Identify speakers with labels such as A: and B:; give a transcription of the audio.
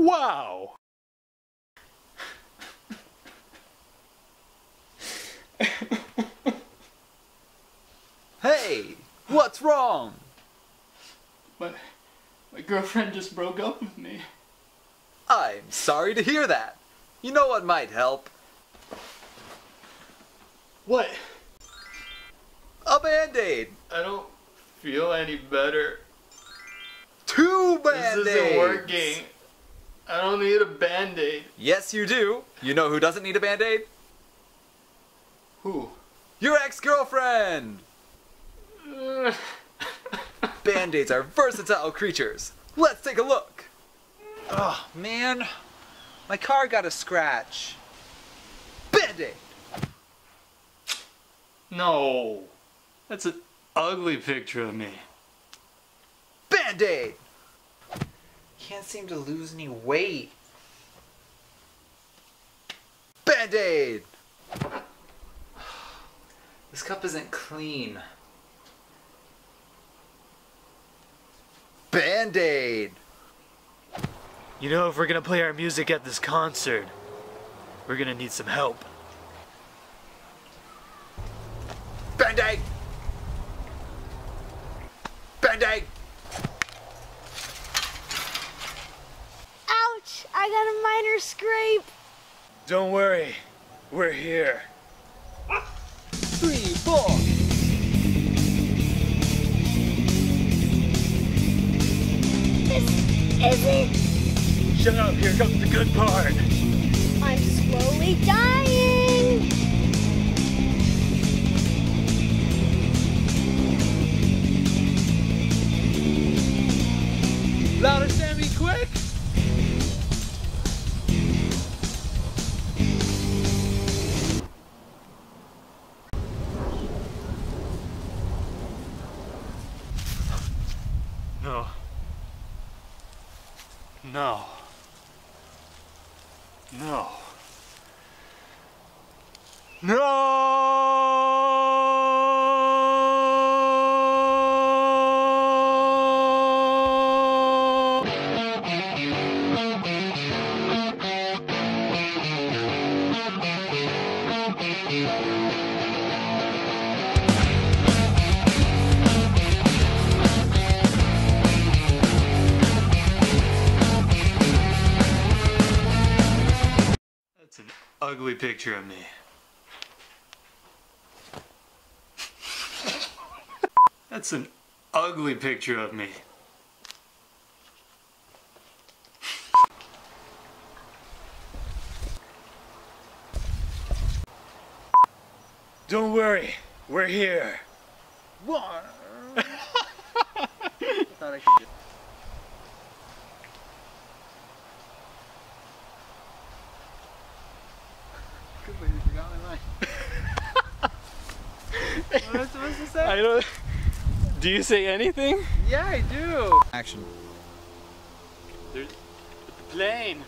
A: Wow!
B: Hey, what's wrong?
C: My, my girlfriend just broke up with me.
B: I'm sorry to hear that. You know what might help?
C: What?
B: A band-aid.
C: I don't feel any better.
B: Two
C: This
B: band-aids.
C: This isn't working. I don't need a band-aid.
B: Yes, you do. You know who doesn't need a band-aid?
C: Who?
B: Your ex-girlfriend. Band-aids are versatile creatures. Let's take a look. Oh, man. My car got a scratch. Band-aid.
C: no. That's an ugly picture of me.
B: Band-aid. Can't seem to lose any weight. Band-aid. This cup isn't clean. Band-aid.
A: You know, if we're gonna play our music at this concert, we're gonna need some help.
B: Band-aid. Band-aid.
D: Ouch! I got a minor scrape.
A: Don't worry, we're here.
B: Three, four.
D: This isn't.
A: Shut up, here comes the good part.
D: I'm slowly dying.
A: No. No. No! Ugly picture of me. That's an ugly picture of me. Don't worry, we're here.
B: One. Thought I could do. Good way you forgot my mind. what am I supposed to say?
A: I don't. Do you say anything?
B: Yeah, I do. Action.
A: There's the plane.